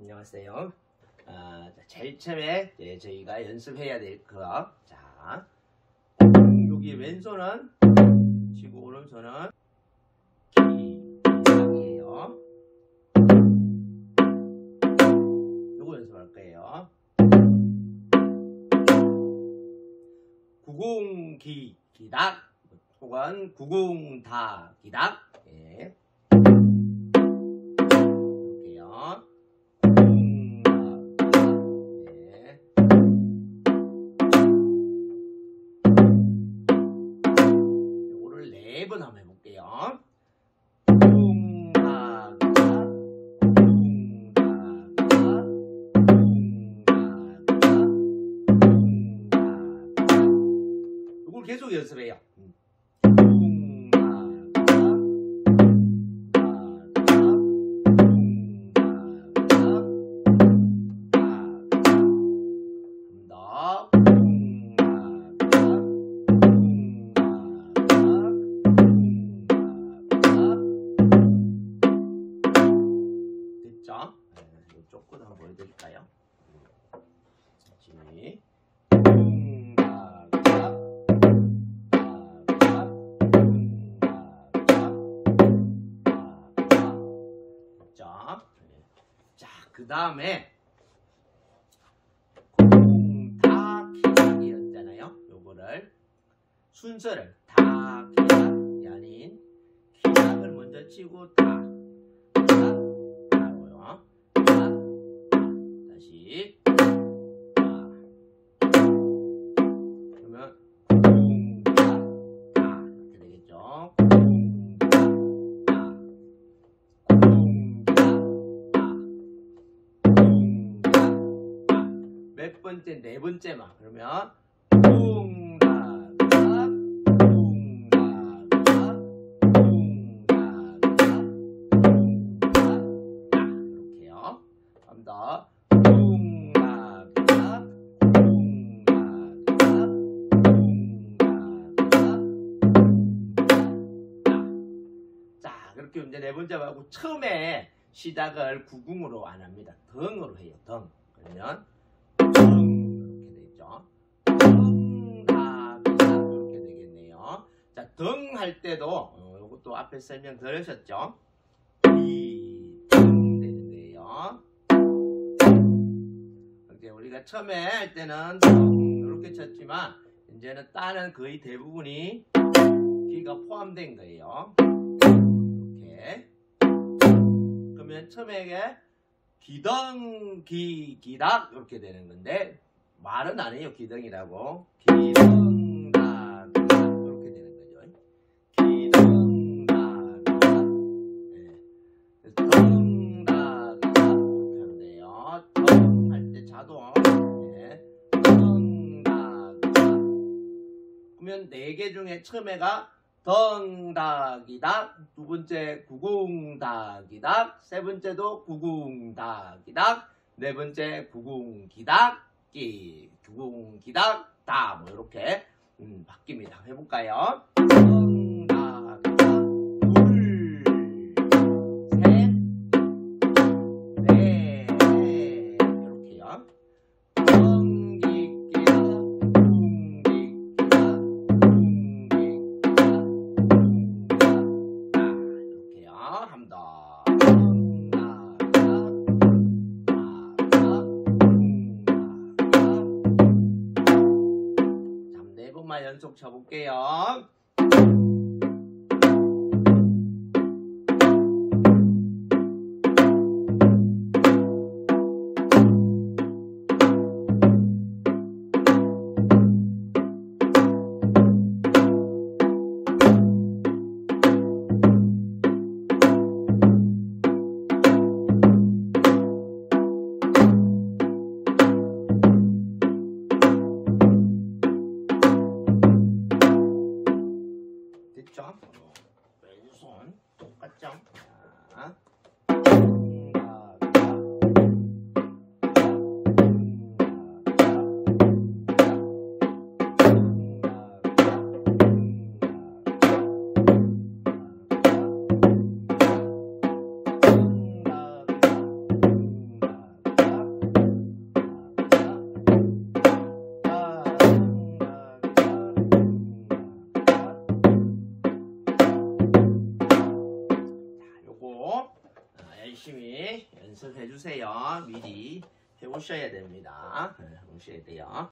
안녕하세요. 아, 자, 제일 처음에 예, 저희가 연습해야 될 거. 자, 여기 왼손은 치고 오른손은 기이에요 요거 연습할 거예요. 구공기 기닥 혹은 구공다 기닥 예. 볼게요. 이걸 계속 연습해요. 네, 조금 한번 보여드릴까요? 지. 자, 그 다음에 공다 기각이었잖아요. 요거를 순서를 다 기각이 아닌 기각을 먼저 치고 다 몇 번째 네 그러면 다 공다 다 자, 그렇게 이제 네 번째 하고 처음에 시작을 구궁으로 안 합니다. 덩으로 해요. 덩. 그러면 덩 이렇게 되죠. 덩다 이렇게 되겠네요. 자, 덩할 때도 어, 이것도 앞에 설명 들으셨죠? 이덩 되는데요. 이제 우리가 처음에 할 때는 덩 이렇게 쳤지만 이제는 따는 거의 대부분이 귀가 포함된 거예요. 이렇게. 그러면 처음에 기덩, 기, 기닥 이렇게 되는 건데 말은 안 해요. 기덩이라고. 기덩다, 이렇게 되는 거죠. 기덩다. 네. 덩다, 이렇게 하면 돼요. 덩할때 자동. 네. 덩다. 그러면 네 개 중에 처음에가 덩다기닥, 두 번째 구궁다기닥, 세 번째도 구궁다기닥, 네 번째 구궁기닥 기, 구궁기닥, 다, 뭐, 이렇게, 음, 바뀝니다. 해볼까요? 연속 쳐볼게요. สอนตกกระจกอะ 열심히 연습해 주세요. 미리 해오셔야 됩니다. 네, 해오셔야 돼요.